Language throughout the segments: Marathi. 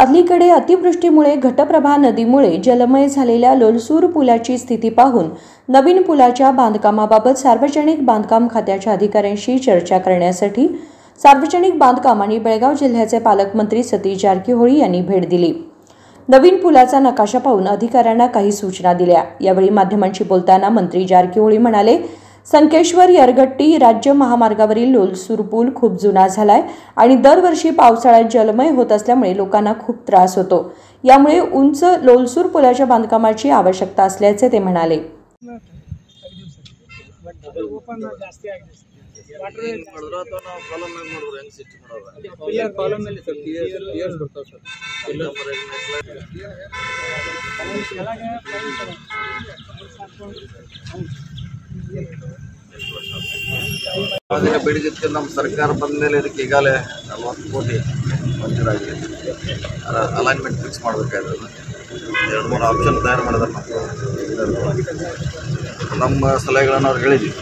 अलीकडे अतिवृष्टीमुळे घटप्रभा नदीमुळे जलमय झालेल्या लोलसूर पुलाची स्थिती पाहून नवीन पुलाच्या बांधकामाबाबत सार्वजनिक बांधकाम खात्याच्या अधिकाऱ्यांशी चर्चा करण्यासाठी सार्वजनिक बांधकाम आणि बेळगाव जिल्ह्याचे पालकमंत्री सतीश जारकीहोळी यांनी भेट दिली. नवीन पुलाचा नकाशा पाहून अधिकाऱ्यांना काही सूचना दिल्या. यावेळी माध्यमांशी बोलताना मंत्री जारकीहोळी म्हणाले संकेश्वर यरगट्टी राज्य महामार्गावरील लोलसूर पूल खूप जुना झालाय आणि दरवर्षी पावसाळ्यात जलमय होत असल्यामुळे लोकांना खूप त्रास होतो. यामुळे उंच लोलसूर पुलाच्या बांधकामाची आवश्यकता असल्याचे ते म्हणाले. ಅವಾಗ ಬೆಳಿಗ್ಗೆ ನಮ್ಮ ಸರ್ಕಾರ ಬಂದ ಮೇಲೆ ಇದಕ್ಕೆ ಈಗಾಗಲೇ ನಲ್ವತ್ತು ಕೋಟಿ ಮಂಜೂರಾಗಿದೆ. ಅಲೈನ್ಮೆಂಟ್ ಫಿಕ್ಸ್ ಮಾಡಬೇಕಾದ್ರೆ ಎರಡು ಮೂರು ಆಪ್ಷನ್ ತಯಾರು ಮಾಡಿದಾರೆ. ನಮ್ಮ ನಮ್ಮ ಸಲಹೆಗಳನ್ನು ಅವ್ರು ಹೇಳಿದ್ವಿ.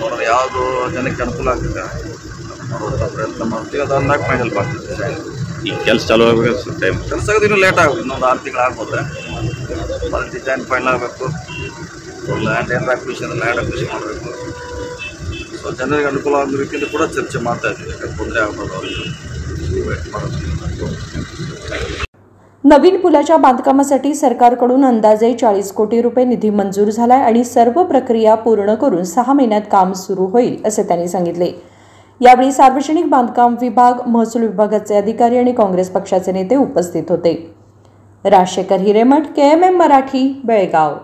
ನೋಡೋಣ ಯಾವುದು ಜನಕ್ಕೆ ಅನುಕೂಲ ಆಗ್ತದೆ. ಮಾಡುವಂಥ ಪ್ರಯತ್ನ ಮಾಡ್ತೀವಿ. ಅದು ಅಂದಾಗ ಫೈನಲ್ ಆಗ್ತದೆ ಈ ಕೆಲಸ ಚಾಲೂ ಆಗಬೇಕು ಟೈಮ್ ಕೆಲಸ ಇನ್ನೂ ಲೇಟ್ ಆಗುತ್ತೆ. ಇನ್ನೊಂದು ಆರು ತಿಂಗಳು ಆಗ್ಬೋದು. ಅದು ಡಿಸೈನ್ ಫೈನಲ್ ಆಗಬೇಕು. ಲ್ಯಾಂಡ್ ಏನಾರ ಅಕ್ವಿಷನ್ ಲ್ಯಾಂಡ್ ಅಕ್ವಿಷನ್ ಮಾಡಬೇಕು. ಸೊ ಜನರಿಗೆ ಅನುಕೂಲ ಆಗೋ ರೀತಿಯಲ್ಲಿ ಕೂಡ ಚರ್ಚೆ ಮಾಡ್ತಾ ಇದ್ದೀವಿ ಯಾಕಂದ್ರೆ ತೊಂದರೆ ಆಗ್ಬೋದು ಅವರಿಗೆ ವೇಟ್ ಮಾಡೋದು नवीन पुलाच्या बांधकामासाठी सरकारकडून अंदाजे चाळीस कोटी रुपये निधी मंजूर झालाय आणि सर्व प्रक्रिया पूर्ण करून सहा महिन्यात काम सुरू होईल असे त्यांनी सांगितले यावेळी सार्वजनिक बांधकाम विभाग महसूल विभागाचे अधिकारी आणि काँग्रेस पक्षाचे नेते उपस्थित होते Rajashekhar Hiremath K M M Marathi Belgaum